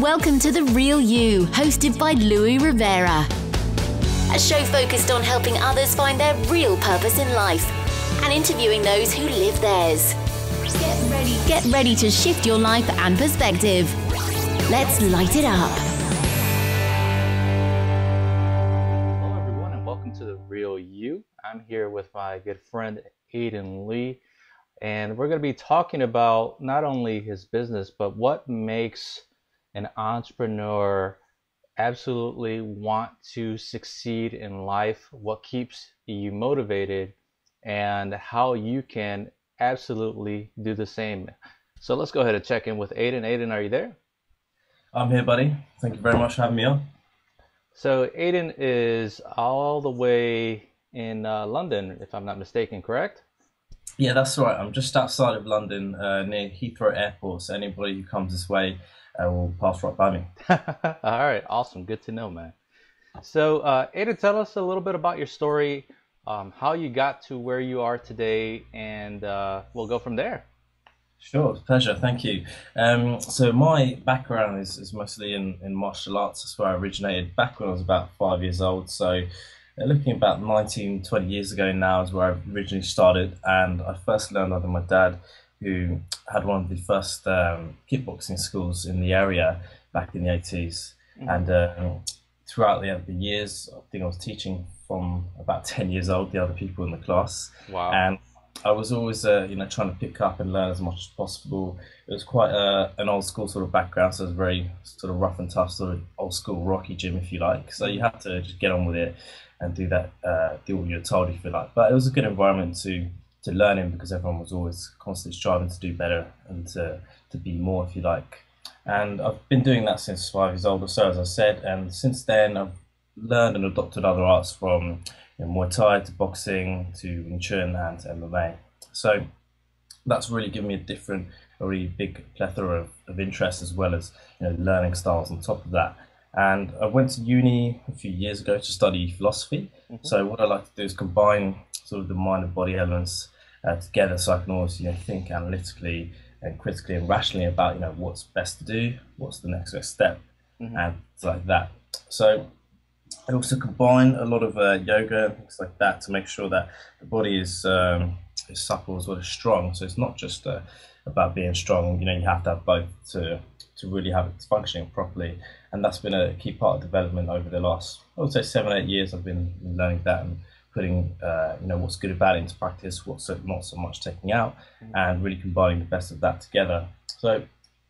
Welcome to The Real You, hosted by Luis Rivera. A show focused on helping others find their real purpose in life and interviewing those who live theirs. Get ready, get ready to shift your life and perspective. Let's light it up. Hello, everyone, and welcome to The Real You. I'm here with my good friend Aidan Lee, and we're going to be talking about not only his business, but what makes an entrepreneur absolutely want to succeed in life, what keeps you motivated, and how you can absolutely do the same. So let's go ahead and check in with Aidan. Aidan, are you there? I'm here, buddy. Thank you very much for having me on. So Aidan is all the way in uh, London, if I'm not mistaken, correct? Yeah, that's right. I'm just outside of London, uh, near Heathrow Airport. So anybody who comes this way uh, will pass right by me. all right, awesome. Good to know, man. So, uh, Aidan, tell us a little bit about your story, um, how you got to where you are today, and uh, we'll go from there. Sure, pleasure. Thank you. Um, so my background is, is mostly in, in martial arts. That's where I originated back when I was about five years old. So uh, looking about 19, 20 years ago now is where I originally started. And I first learned under my dad, who had one of the first um, kickboxing schools in the area back in the 80s. Mm-hmm. And uh, throughout the, the years, I think I was teaching from about 10 years old, the other people in the class. Wow. And I was always, uh, you know, trying to pick up and learn as much as possible. It was quite a, an old school sort of background, so it was very sort of rough and tough, sort of old school Rocky gym, if you like. So you had to just get on with it and do that, uh, do what you're told, if you like. But it was a good environment to to learning because everyone was always constantly striving to do better and to to be more, if you like. And I've been doing that since five years old or so, as I said. And since then, I've learned and adopted other arts from you know, Muay Thai to boxing to Wing Chun and MMA. So that's really given me a different, a really big plethora of, of interests as well as you know learning styles on top of that. And I went to uni a few years ago to study philosophy. Mm-hmm. So what I like to do is combine sort of the mind and body elements uh, together, so I can always you know think analytically and critically and rationally about you know what's best to do, what's the next best step, mm-hmm. and like that. So I also combine a lot of uh, yoga and things like that to make sure that the body is, um, is supple as well as strong. So it's not just uh, about being strong. You know, you have to have both to to really have it functioning properly. And that's been a key part of development over the last, I would say, seven eight years. I've been learning that and putting, uh, you know, what's good about it into practice, what's not so much taking out, mm-hmm. and really combining the best of that together. So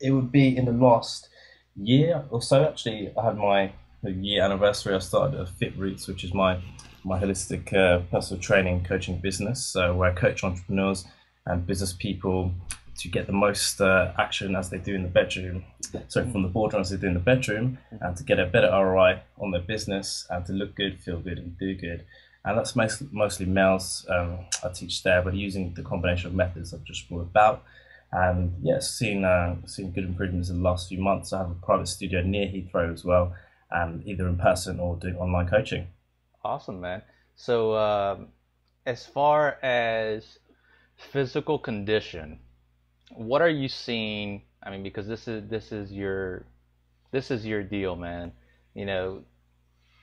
it would be in the last year or so. Actually, I had my year anniversary, I started FitRoots, which is my my holistic uh, personal training coaching business, so where I coach entrepreneurs and business people to get the most uh, action as they do in the bedroom, so from the boardroom as they do in the bedroom, and to get a better ROI on their business and to look good, feel good, and do good. And that's mostly, mostly males um, I teach there, but using the combination of methods I've just brought about. And yes, seen uh, seen good improvements in the last few months. I have a private studio near Heathrow as well, and either in person or doing online coaching. Awesome, man. So, um, as far as physical condition, what are you seeing? I mean, because this is this is your this is your deal, man. You know,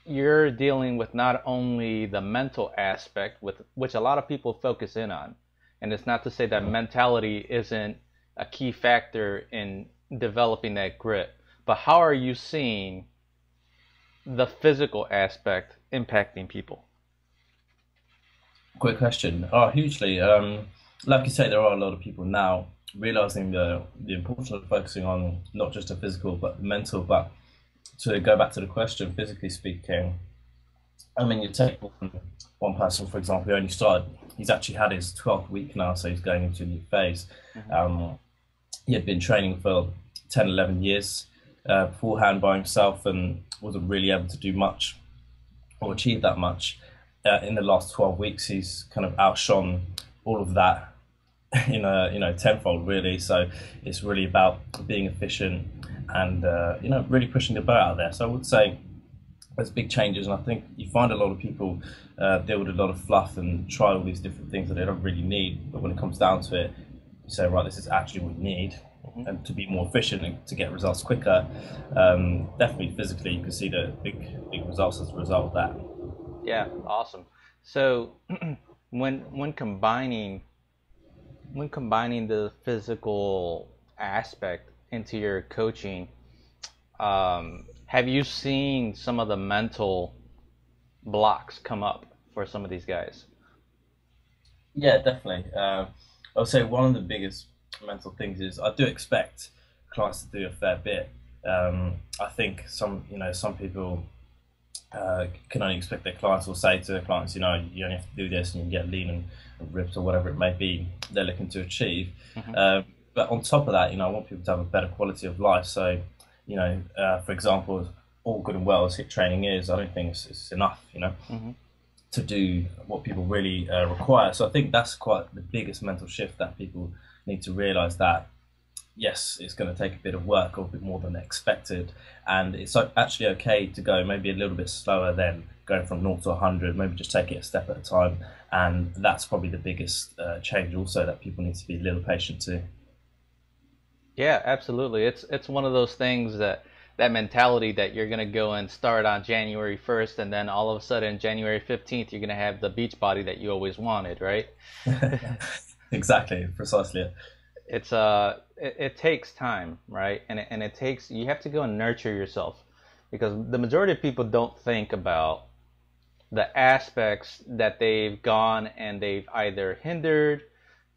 you're dealing with not only the mental aspect, with which a lot of people focus in on, and it's not to say that mentality isn't a key factor in developing that grit, but how are you seeing the physical aspect impacting people? Quick question. Oh, hugely. Um, like you say, there are a lot of people now realizing the the importance of focusing on not just the physical but the mental. But to go back to the question, physically speaking, I mean, you take one, one person, for example, who only started, he's actually had his 12th week now, so he's going into a new phase. Mm-hmm. Um, he had been training for 10, 11 years uh, beforehand by himself and wasn't really able to do much or achieve that much. Uh, in the last 12 weeks, he's kind of outshone all of that in a you know tenfold really. So it's really about being efficient and uh, you know really pushing the boat out there. So I would say there's big changes, and I think you find a lot of people uh, deal with a lot of fluff and try all these different things that they don't really need. But when it comes down to it, you say, right, this is actually what we need, mm-hmm. and to be more efficient and to get results quicker, um, definitely physically, you can see the big big results as a result of that. Yeah, awesome. So when when combining when combining the physical aspect into your coaching, um, have you seen some of the mental blocks come up for some of these guys? Yeah, definitely. Uh, I would say one of the biggest mental things is I do expect clients to do a fair bit. Um, I think some, you know, some people uh, can only expect their clients will say to their clients, you know, you only have to do this and you get lean and, and ripped or whatever it may be they're looking to achieve. Mm-hmm. Uh, but on top of that, you know, I want people to have a better quality of life. So, you know, uh, for example, all good and well as HIIT training is, I don't think it's, it's enough, you know. Mm-hmm to do what people really uh, require. So I think that's quite the biggest mental shift that people need to realize that yes, it's going to take a bit of work or a bit more than expected, and it's actually okay to go maybe a little bit slower than going from 0 to 100. Maybe just take it a step at a time, and that's probably the biggest uh, change also that people need to be a little patient to. Yeah, absolutely. It's it's one of those things that that mentality that you're going to go and start on January 1st and then all of a sudden January 15th you're going to have the beach body that you always wanted, right? exactly, precisely. It's uh it, it, takes time, right? And it, and it takes you have to go and nurture yourself because the majority of people don't think about the aspects that they've gone and they've either hindered,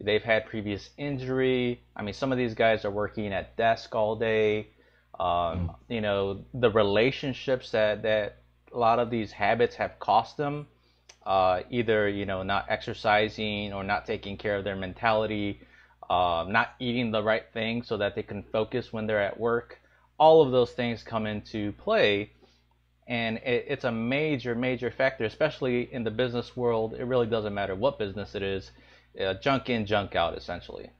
they've had previous injury. I mean, some of these guys are working at desk all day. Um, mm. you know the relationships that that a lot of these habits have cost them uh, either you know not exercising or not taking care of their mentality uh, not eating the right thing so that they can focus when they're at work. All of those things come into play. And it, it's a major major factor especially in the business world. It really doesn't matter what business it is uh, junk in junk out essentially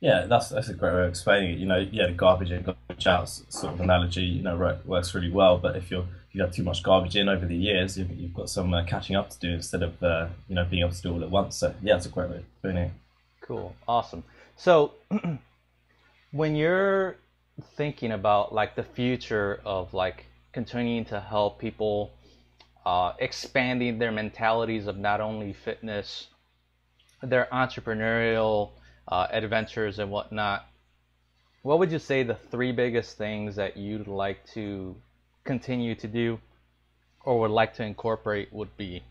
yeah, that's that's a great way of explaining it. You know, yeah, the garbage in, garbage out sort of analogy, you know, right works really well. But if you're if you have too much garbage in over the years, you've, you've got some uh, catching up to do instead of uh, you know being able to do all at once. So yeah, it's a great way of explaining it. Cool, awesome. So when you're thinking about like the future of like continuing to help people uh, expanding their mentalities of not only fitness, their entrepreneurial uh, adventures and whatnot, what would you say the three biggest things that you'd like to continue to do or would like to incorporate would be?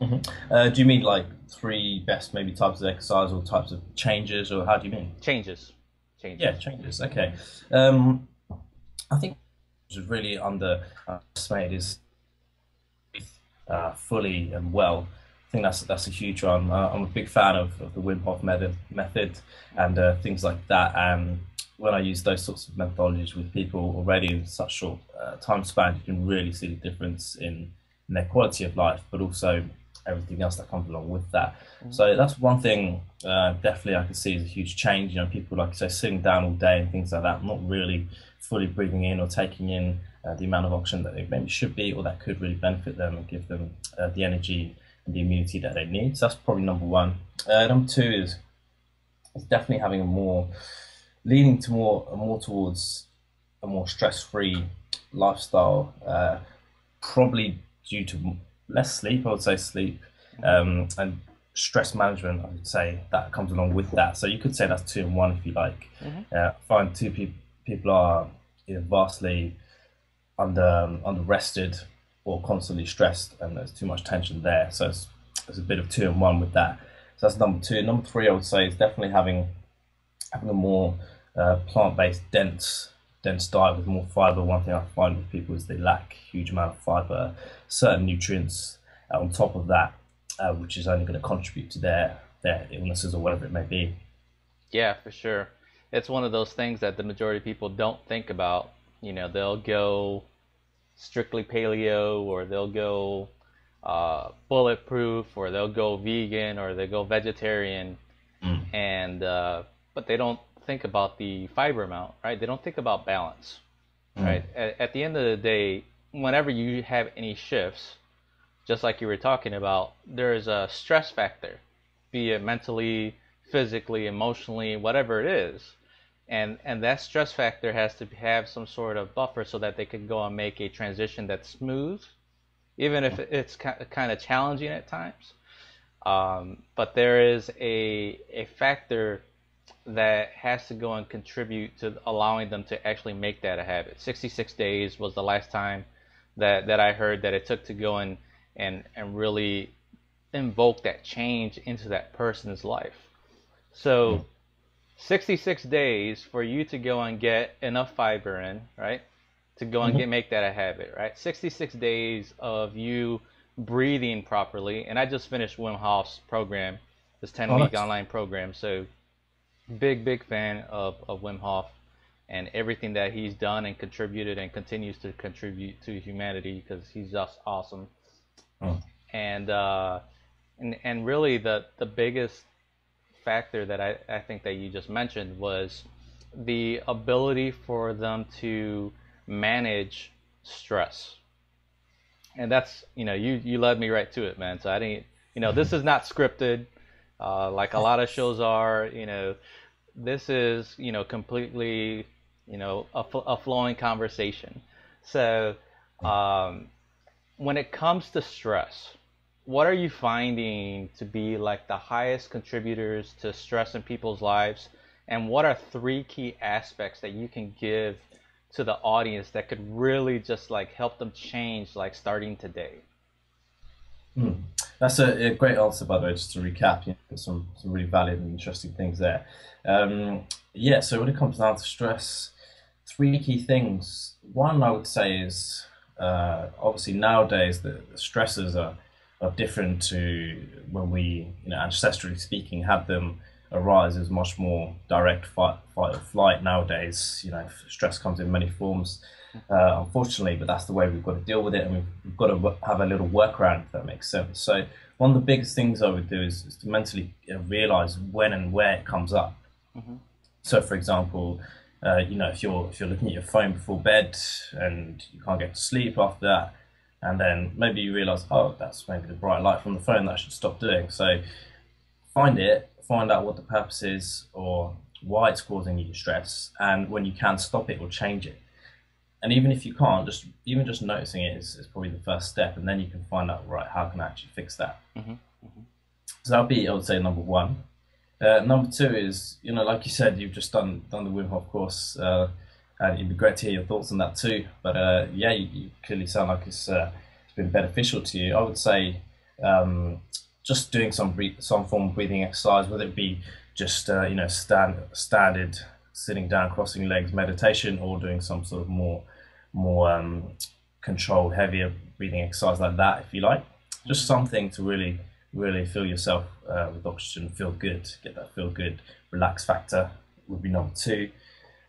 Mm-hmm. Uh, do you mean like three best maybe types of exercise or types of changes, or how do you mean? Changes. Changes. Yeah, changes. Okay. Um, I think is really underestimated is uh, fully and well think that's that's a huge one. Uh, I'm a big fan of, of the Wim Hof method, method and uh, things like that. And when I use those sorts of methodologies with people already in such short uh, time span, you can really see the difference in, in, their quality of life, but also everything else that comes along with that. Mm-hmm. So that's one thing uh, definitely I can see is a huge change. You know, people like say sitting down all day and things like that, not really fully breathing in or taking in uh, the amount of oxygen that they maybe should be, or that could really benefit them and give them uh, the energy the immunity that they need. So that's probably number one. Uh, number two is is definitely having a more leaning to more more towards a more stress-free lifestyle. Uh, probably due to less sleep, I would say sleep um, and stress management. I would say that comes along with that. So you could say that's two and one if you like. Mm-hmm. Uh, find two people people are vastly under um, under rested or constantly stressed and there's too much tension there. So it's, it's a bit of two and one with that. So that's number two. Number three, I would say, is definitely having having a more uh, plant-based, dense dense diet with more fiber. One thing I find with people is they lack huge amount of fiber, certain nutrients uh, on top of that, uh, which is only going to contribute to their their illnesses or whatever it may be. Yeah, for sure. It's one of those things that the majority of people don't think about. You know, they'll go strictly paleo or they'll go uh, bulletproof or they'll go vegan or they go vegetarian mm. and uh, but they don't think about the fiber amount right they don't think about balance mm. right at, at, the end of the day whenever you have any shifts just like you were talking about there is a stress factor be it mentally physically, emotionally, whatever it is. And and that stress factor has to have some sort of buffer so that they can go and make a transition that's smooth, even if it's kind of challenging at times. Um, but there is a a factor that has to go and contribute to allowing them to actually make that a habit. 66 days was the last time that, that I heard that it took to go and, and, and really invoke that change into that person's life. So 66 days for you to go and get enough fiber in, right? To go and mm-hmm. get make that a habit, right? 66 days of you breathing properly. And I just finished Wim Hof's program, this 10 week oh, online program. So big, big fan of, of Wim Hof and everything that he's done and contributed and continues to contribute to humanity because he's just awesome. Oh. And, uh, and and really the the biggest factor that I, I think that you just mentioned was the ability for them to manage stress. And that's you know you you led me right to it, man. So I didn't you know this is not scripted uh, like a lot of shows are. You know, this is you know completely you know a, a flowing conversation. So um, when it comes to stress, what are you finding to be like the highest contributors to stress in people's lives? And what are three key aspects that you can give to the audience that could really just like help them change like starting today? Hmm. That's a, a, great answer, by the way. Just to recap, you know, some some really valid and interesting things there. Um, yeah. So when it comes down to stress, three key things. One I would say is uh, obviously nowadays the, the stresses are are different to when we, you know, ancestrally speaking, had them arise as much more direct fight, fight or flight. Nowadays, you know, stress comes in many forms uh, unfortunately, but that's the way we've got to deal with it, and we've, we've got to have a little workaround if that makes sense. So one of the biggest things I would do is, is to mentally you know, realize when and where it comes up. Mm-hmm. So, for example, uh, you know, if you're if you're looking at your phone before bed and you can't get to sleep after that, and then maybe you realize, oh, that's maybe the bright light from the phone that I should stop doing. So find it, find out what the purpose is or why it's causing you stress, and when you can stop it or change it and even if you can't, just even just noticing it is, is probably the first step, and then you can find out right how can I actually fix that. Mm-hmm. Mm-hmm. So that'll be I would say number one. Uh, number two is you know like you said you've just done done the Wim Hof course, uh, and it'd be great to hear your thoughts on that too. But uh, yeah, you, you, clearly sound like it's uh, it's been beneficial to you. I would say um, just doing some some form of breathing exercise, whether it be just uh, you know stand standard sitting down, crossing legs meditation, or doing some sort of more more um, controlled, heavier breathing exercise like that, if you like. Just mm-hmm. something to really, really fill yourself uh, with oxygen, feel good, get that feel good, relax factor would be number two.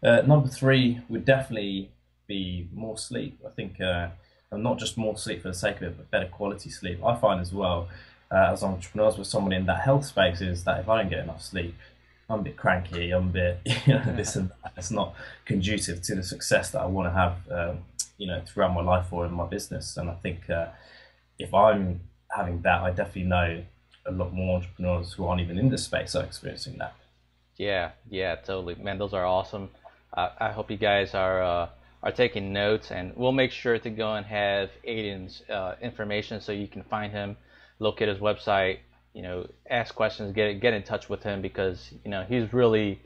Uh, number three would definitely be more sleep. I think, uh, and not just more sleep for the sake of it, but better quality sleep. I find as well, uh, as entrepreneurs with someone in that health space, is that if I don't get enough sleep, I'm a bit cranky, I'm a bit, you know, this and that. It's not conducive to the success that I want to have, um, you know, throughout my life or in my business. And I think uh, if I'm having that, I definitely know a lot more entrepreneurs who aren't even in this space are experiencing that. Yeah, yeah, totally, man. Those are awesome. Uh, I hope you guys are uh, are taking notes, and we'll make sure to go and have Aidan's uh, information so you can find him, locate his website, you know, ask questions, get get in touch with him because you know he's really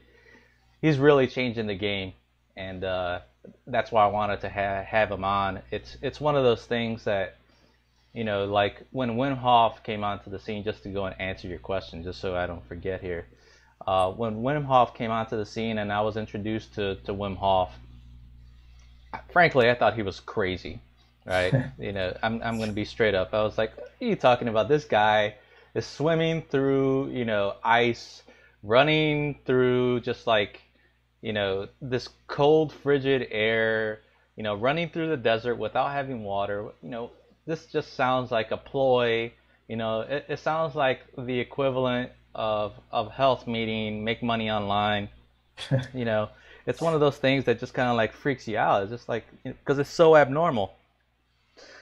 he's really changing the game, and uh, that's why I wanted to ha- have him on. It's it's one of those things that you know, like when Wim Hof came onto the scene, just to go and answer your question, just so I don't forget here. Uh, when Wim Hof came onto the scene and I was introduced to, to Wim Hof, frankly, I thought he was crazy, right? you know, I'm, I'm going to be straight up. I was like, what are you talking about? This guy is swimming through, you know, ice, running through just like, you know, this cold, frigid air, you know, running through the desert without having water. You know, this just sounds like a ploy. You know, it, it sounds like the equivalent of of health meeting, make money online. you know, it's one of those things that just kind of like freaks you out. It's just like because it's so abnormal.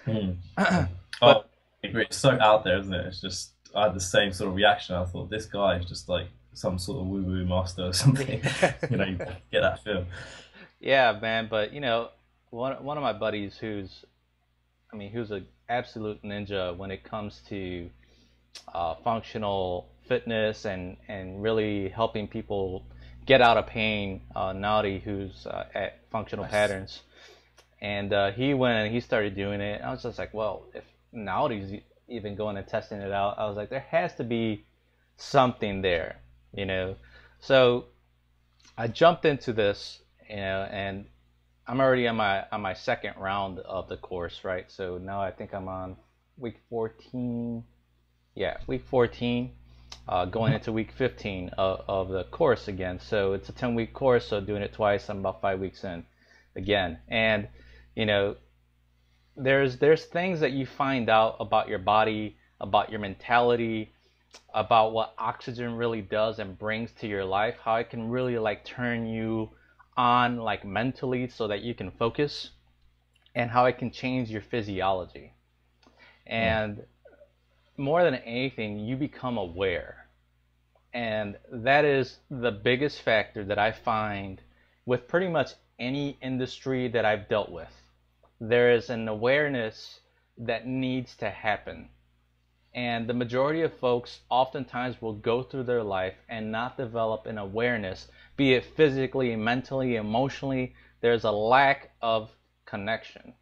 Hmm. but, oh, it's so out there, isn't it? It's just I had the same sort of reaction. I thought this guy is just like some sort of woo woo master or something. you know, you get that feel. Yeah, man. But you know, one one of my buddies who's, I mean, who's an absolute ninja when it comes to uh, functional fitness and and really helping people get out of pain. Uh, Naudi, who's uh, at Functional nice. Patterns, and uh, he went and he started doing it. I was just like, well, if Naudi's even going and testing it out, I was like, there has to be something there, you know. So I jumped into this, you know, and I'm already on my on my second round of the course, right? So now I think I'm on week 14. Yeah, week 14, uh, going into week 15 of, of the course again. So it's a 10 week course, so doing it twice, I'm about five weeks in again. And you know, there's there's things that you find out about your body, about your mentality, about what oxygen really does and brings to your life, how it can really like turn you on like mentally so that you can focus and how it can change your physiology. And more than anything, you become aware. And that is the biggest factor that I find with pretty much any industry that I've dealt with. There is an awareness that needs to happen. And the majority of folks oftentimes will go through their life and not develop an awareness be it physically, mentally, emotionally, there's a lack of connection.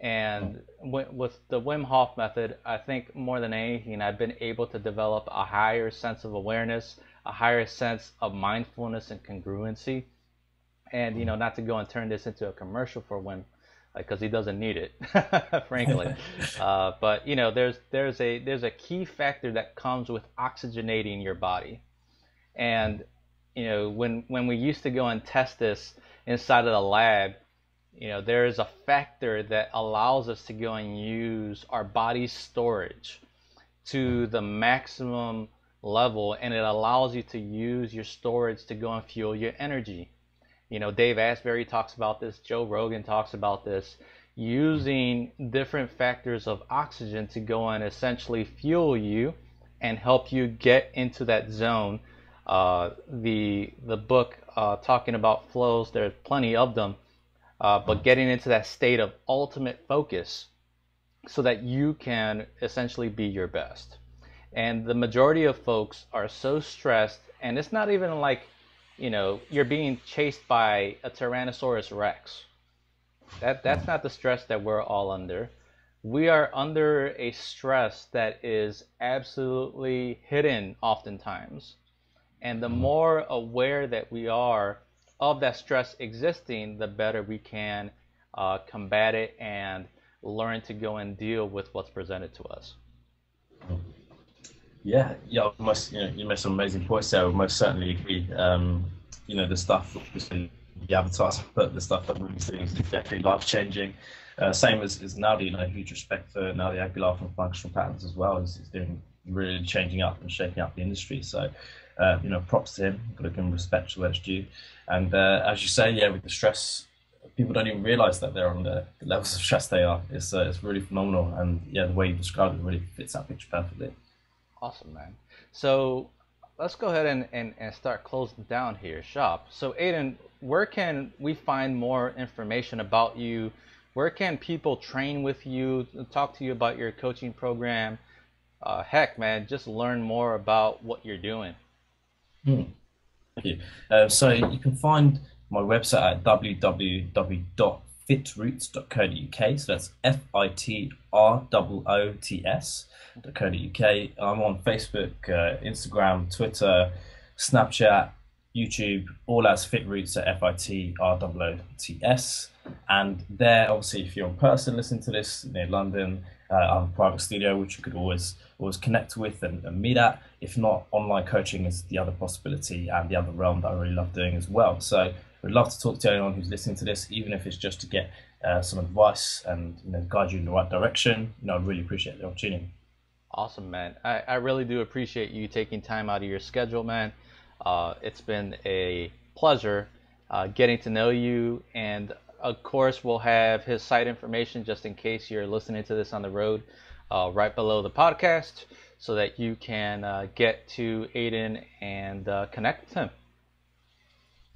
And with the Wim Hof method, I think more than anything, I've been able to develop a higher sense of awareness, a higher sense of mindfulness and congruency. And you know, not to go and turn this into a commercial for Wim, because he doesn't need it, frankly. uh, but you know, there's there's a there's a key factor that comes with oxygenating your body, and you know, when when we used to go and test this inside of the lab, you know, there is a factor that allows us to go and use our body's storage to the maximum level, and it allows you to use your storage to go and fuel your energy. You know, Dave Asprey talks about this, Joe Rogan talks about this, using different factors of oxygen to go and essentially fuel you and help you get into that zone uh, the the book uh, talking about flows. There's plenty of them, uh, but getting into that state of ultimate focus, so that you can essentially be your best. And the majority of folks are so stressed, and it's not even like, you know, you're being chased by a Tyrannosaurus Rex. That that's not the stress that we're all under. We are under a stress that is absolutely hidden oftentimes and the more aware that we are of that stress existing, the better we can uh, combat it and learn to go and deal with what's presented to us. Yeah, yeah, most, you know, you made some amazing points there. I most certainly agree. Um, you know, the stuff, the advertisement, but the stuff that we're seeing is definitely life changing. Uh, same as, as Naudi, you know, huge respect for Naudi Aguilar from Functional Patterns as well. He's, he's doing really changing up and shaking up the industry. So uh, you know, props to him. Got to give him respect to where it's due. And uh, as you say, yeah, with the stress, people don't even realise that they're on the, the, levels of stress they are. It's uh, it's really phenomenal, and yeah, the way you described it really fits that picture perfectly. Awesome, man. So let's go ahead and, and, and start closing down here, shop. So Aidan, where can we find more information about you? Where can people train with you, talk to you about your coaching program? Uh, heck, man, just learn more about what you're doing. Hmm. Thank you. Uh, so you can find my website at www.fitroots.co.uk. So that's F I T R O O T S.co.uk. I'm on Facebook, uh, Instagram, Twitter, Snapchat, YouTube, all as FitRoots at F I T R O O T S. And there, obviously, if you're in person listening to this near London, uh, I have a private studio which you could always always connect with and, and, meet at. If not, online coaching is the other possibility and the other realm that I really love doing as well. So we'd love to talk to anyone who's listening to this, even if it's just to get uh, some advice and you know guide you in the right direction. You know, I really appreciate the opportunity. Awesome, man. I, I really do appreciate you taking time out of your schedule, man. Uh, it's been a pleasure uh, getting to know you and of course, we'll have his site information just in case you're listening to this on the road uh, right below the podcast. so that you can uh, get to Aidan and uh, connect with him.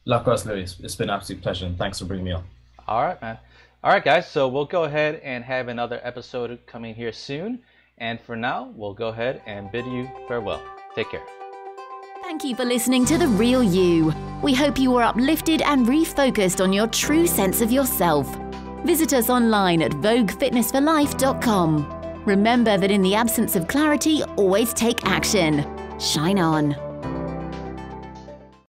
Likewise, Luis. It's been an absolute pleasure, and thanks for bringing me on. All right, man. All right, guys. So we'll go ahead and have another episode coming here soon. And for now, we'll go ahead and bid you farewell. Take care. Thank you for listening to The Real You. We hope you were uplifted and refocused on your true sense of yourself. Visit us online at voguefitnessforlife.com. Remember that in the absence of clarity, always take action. Shine on.